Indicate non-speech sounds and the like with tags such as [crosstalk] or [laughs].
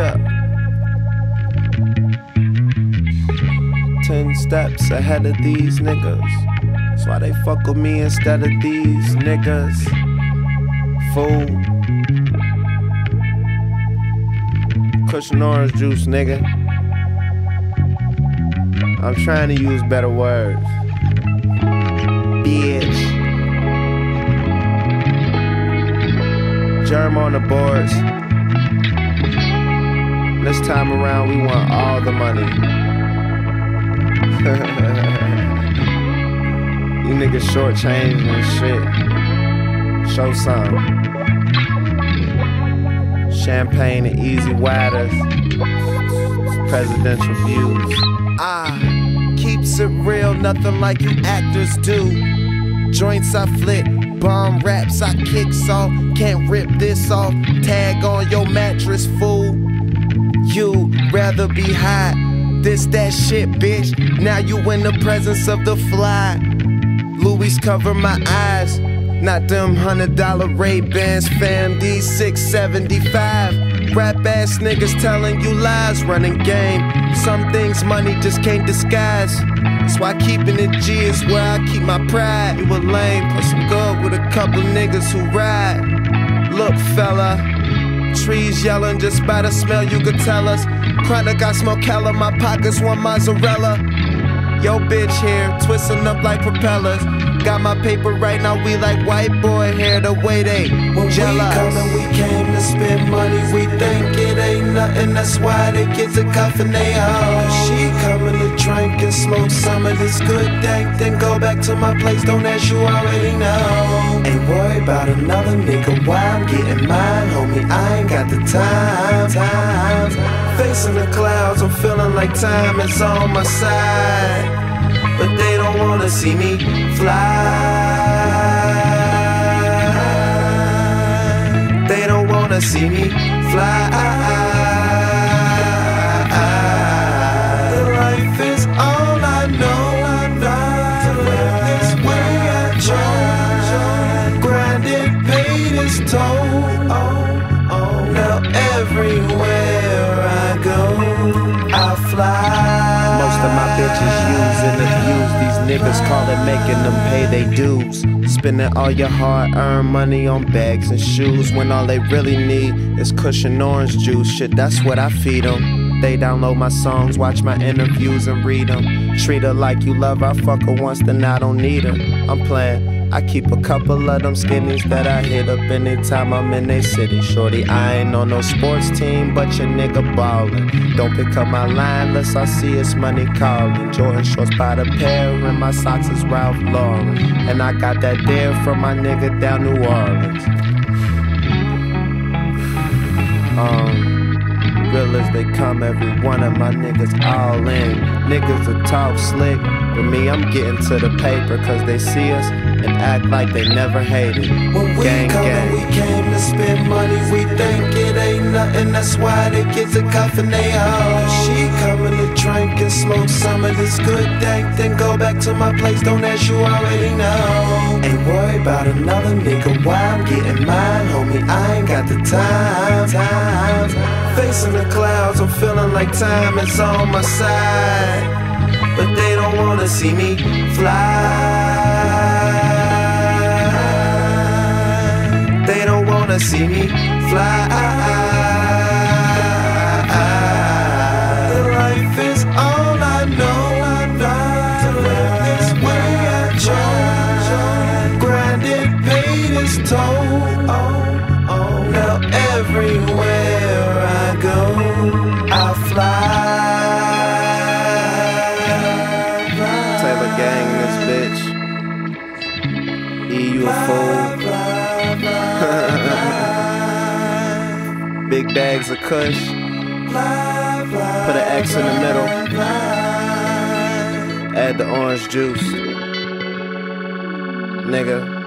Yeah. Ten steps ahead of these niggas. That's why they fuck with me instead of these niggas. Fool. Kush and orange juice, nigga. I'm trying to use better words. Bitch. Germ on the boards. This time around, we want all the money. [laughs] you niggas shortchanged and shit. Show some. Champagne and easy waters. Presidential views. Ah, keeps it real, nothing like you actors do. Joints I flick, bomb raps I kick off. Can't rip this off. Tag on your mattress, fool. You rather be high. This that shit, bitch. Now you in the presence of the fly. Louis cover my eyes. Not them hundred dollar Ray Bans, fam. These 675. Rap ass niggas telling you lies, running game. Some things money just can't disguise. That's why keeping it G is where I keep my pride. You a lame, plus I'm good with a couple niggas who ride. Look, fella. Trees yelling just by the smell, you could tell us. Chronic, I smoke hella, my pockets want mozzarella. Yo, bitch here, twisting up like propellers. Got my paper right now, we like white boy hair, the way they When jealous. we coming, we came to spend money. We think it ain't nothing, that's why they kids are cuffing they hoes. She coming to drink and smoke some of this good dank. Then go back to my place, don't ask you already know. Ain't worry about another nigga, why I'm getting mine, homie. I ain't got the time, time. Facing the clouds, I'm feeling like time is on my side. But they don't wanna see me fly. They don't wanna see me fly. Most of my bitches using abuse. These niggas call it making them pay they dues. Spending all your hard earned money on bags and shoes when all they really need is Kush and orange juice. Shit, that's what I feed them. They download my songs, watch my interviews, and read them. Treat her like you love her, fuck her once, then I don't need her. I'm playing. I keep a couple of them skinnies that I hit up anytime I'm in a city. Shorty, I ain't on no sports team, but your nigga ballin'. Don't pick up my line unless I see it's money calling. Jordan shorts by the pair, and my socks is Ralph Lauren. And I got that there from my nigga down New Orleans. Um, real as they come, every one of my niggas all in. Niggas will talk slick, but me, I'm getting to the paper, cause they see us and act like they never hated. When we Gang, coming, gang. we came to spend money. We think it ain't nothing, that's why they kids are cuffing they hoes. She coming to drink and smoke some of this good dank. Then go back to my place, don't ask you already know. Ain't worry about another nigga, why I'm getting mine, homie. I ain't got the time, time. Facing the clouds, I'm feeling like time is on my side. But they don't wanna see me fly. They don't wanna see me fly. Life is all I know. This way I try. Now everywhere I go, I fly. [laughs] Big bags of kush. Put an X in the middle. Add the orange juice. Nigga.